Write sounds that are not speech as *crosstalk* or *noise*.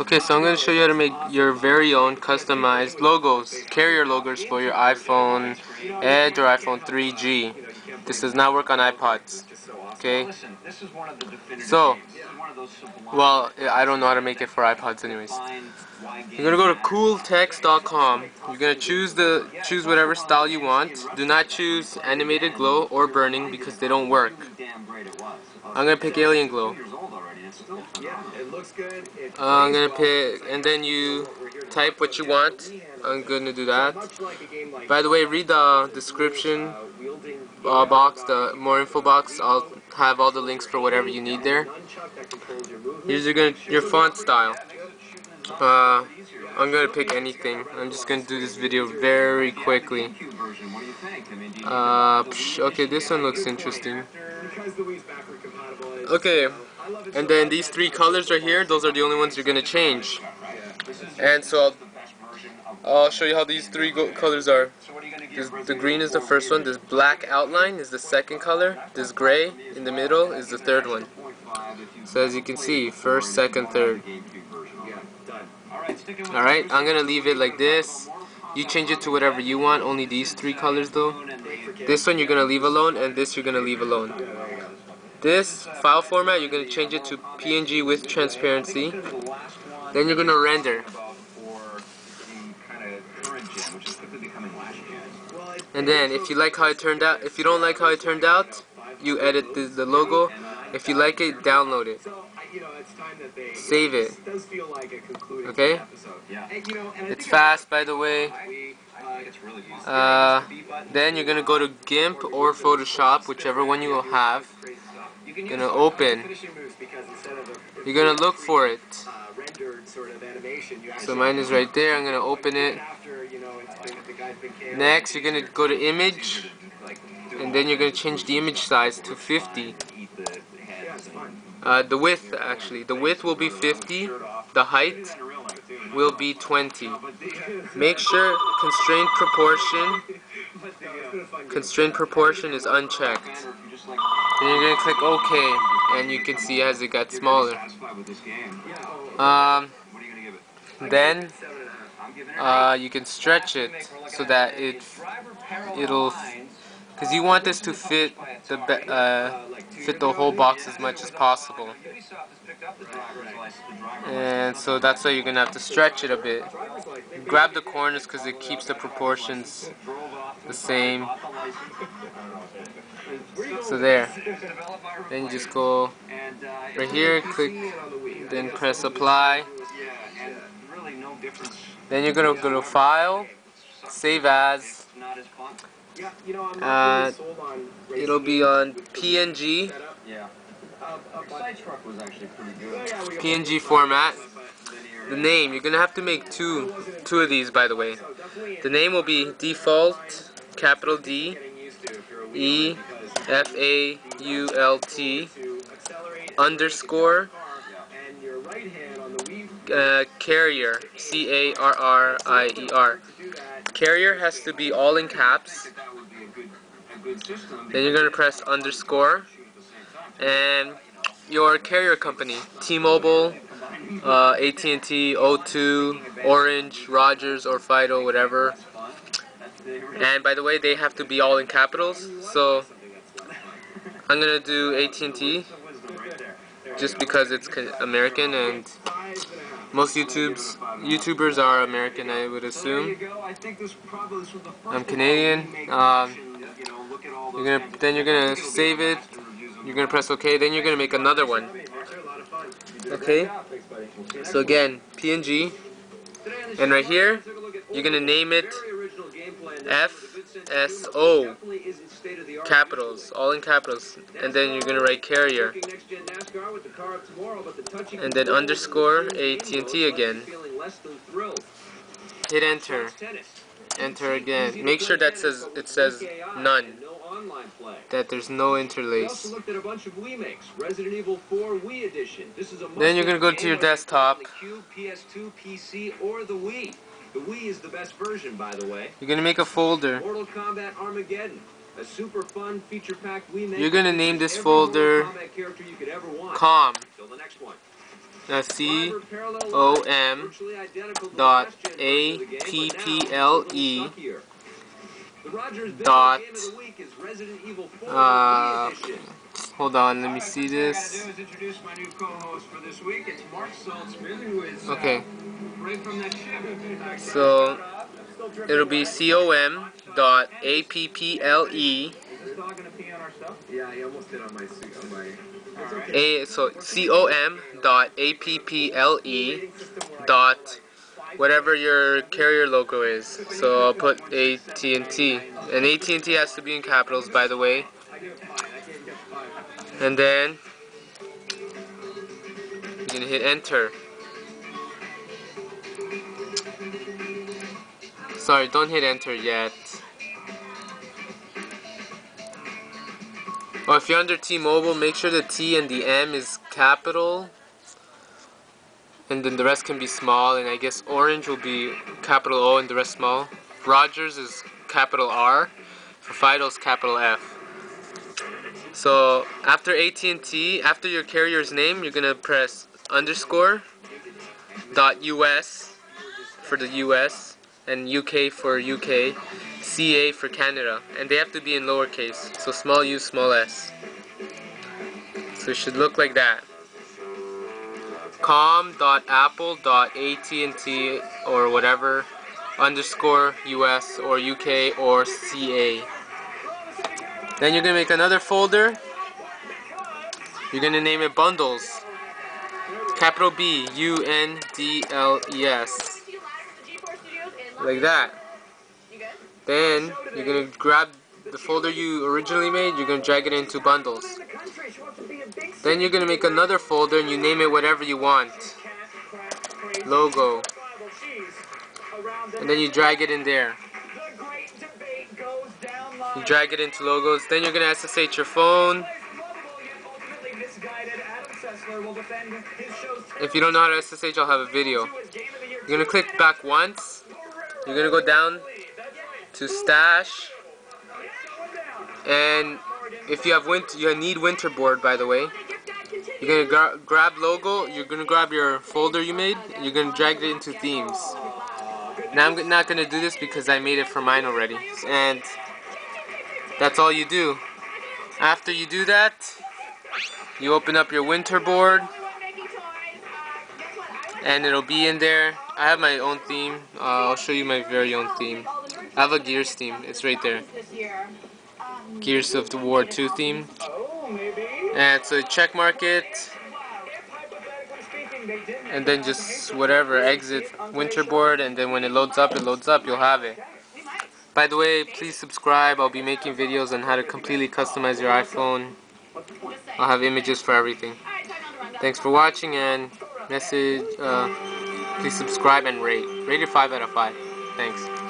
Okay, so I'm going to show you how to make your very own customized logos, carrier logos for your iPhone Edge or iPhone 3G. This does not work on iPods. Okay? So, well, I don't know how to make it for iPods anyways. You're going to go to cooltext.com. You're going to choose the choose whatever style you want. Do not choose animated glow or burning because they don't work. I'm going to pick alien glow. Uh, I'm gonna pick, and then you type what you want. I'm gonna do that. By the way, read the description uh, box, the more info box. I'll have all the links for whatever you need there. Here's your, gonna, your font style. Uh, I'm gonna pick anything. I'm just gonna do this video very quickly. Uh, okay, this one looks interesting. Okay, and then these three colors right here, those are the only ones you're going to change. And so I'll, I'll, show you how these three colors are. This, the green is the first one, this black outline is the second color, this gray in the middle is the third one. So as you can see, first, second, third. Alright, I'm going to leave it like this. You change it to whatever you want, only these three colors though. This one you're going to leave alone, and this you're going to leave alone. This file format, you're going to change it to PNG with transparency. Then you're going to render. And then if you like how it turned out, if you don't like how it turned out, you edit the, the logo. If you like it, download it. Save it. Okay? It's fast, by the way. Uh, then you're going to go to GIMP or Photoshop, whichever one you will have gonna open. You're gonna look for it. So mine is right there. I'm gonna open it. Next, you're gonna go to image, and then you're gonna change the image size to 50. Uh, the width, actually, the width will be 50. The height will be 20. Make sure constraint proportion *laughs* constraint proportion is unchecked. Then you're to click OK, and you can see as it got smaller. Um, then uh, you can stretch it so that it it'll because you want this to fit the uh, fit the whole box as much as possible. And so that's why you're gonna have to stretch it a bit. Grab the corners because it keeps the proportions the same. So there. Then you just go right here, click, then press apply. Then you're gonna go to file, save as. Uh, it'll be on PNG. PNG format. The name, you're gonna have to make two two of these by the way. The name will be default capital D E F A U L T underscore uh, carrier C A R R I E R. Carrier has to be all in caps. Then you're gonna press underscore and your carrier company, T-Mobile, uh, AT&T, O2, Orange, Rogers, or Fido, whatever. And by the way, they have to be all in capitals. So I'm gonna do AT&T just because it's American and most YouTubes YouTubers are American, I would assume. I'm Canadian. Um, you're gonna then you're gonna save it. You're gonna press OK. Then you're gonna make another one. Okay. So again, PNG, and right here you're gonna name it F S O capitals, all in capitals, and then you're gonna write carrier, and then underscore AT&T again. Hit enter. Enter again. Make sure that says it says none. That there's no interlace. Then you're gonna go to your desktop. The Wii is the best version, by the way. You're gonna make a folder. Mortal Kombat Armageddon. A super fun, feature-packed Wii You're gonna name this folder Com. uh, C O M dot A P P L E dot uh, hold on let me see this. okay. So it'll be com dot a p p l e Yeah, he almost did on my suit. On my. Uh, a so com dot a p p l e dot whatever your carrier logo is. So I'll put AT&T, and AT&T has to be in capitals, by the way. And then you're gonna hit enter. Sorry, don't hit enter yet. Oh, if you're under T-Mobile, make sure the T and the M is capital. And then the rest can be small, and I guess Orange will be capital O and the rest small. Rogers is capital R. For Fido's capital F. So after AT&T, after your carrier's name, you're gonna press underscore dot US for the US and UK for UK, CA for Canada, and they have to be in lowercase. So small u, small s. So it should look like that. com.apple.at&t or whatever underscore US or UK or CA. Then you're gonna make another folder. You're gonna name it bundles. Capital B U N D L E S. Like that. Then you're gonna grab the folder you originally made, you're gonna drag it into bundles. Then you're gonna make another folder and you name it whatever you want. Logo. And then you drag it in there. You drag it into logos. Then you're gonna SSH your phone. If you don't know how to SSH, I'll have a video. You're gonna click back once. You're gonna go down to stash. And if you have winter, you need winterboard by the way. You're gonna gra grab logo. You're gonna grab your folder you made. You're gonna drag it into themes. Now I'm not gonna do this because I made it for mine already. And that's all you do. After you do that, you open up your winterboard and it'll be in there. I have my own theme. Uh, I'll show you my very own theme. I have a Gears theme. It's right there. Gears of the War 2 theme. And so check mark it. And then just whatever, exit winterboard. And then when it loads up, it loads up. You'll have it. By the way, please subscribe. I'll be making videos on how to completely customize your iPhone. I'll have images for everything. Thanks for watching and message, uh, please subscribe and rate. Rate it 5 out of 5. Thanks.